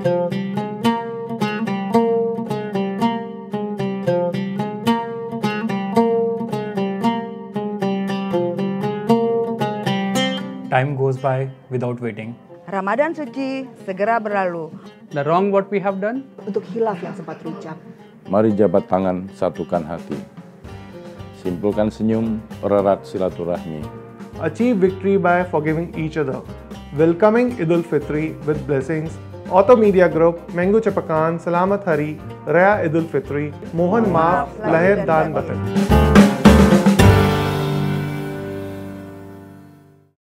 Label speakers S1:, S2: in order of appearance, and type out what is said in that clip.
S1: Time goes by without waiting.
S2: Ramadan suci segera berlalu.
S3: The wrong what we have done,
S2: Untuk hilaf yang sempat terucap.
S4: Mari jabat tangan, satukan hati. Simpulkan senyum, erat silaturahmi.
S5: Achieve victory by forgiving each other. Welcoming Eid Idul Fitri with blessings. Auto Media Group, Mengu Chapakan, Salamat Hari, Raya Eid Idul Fitri, Mohan Maaf, Lahir Dan Batan.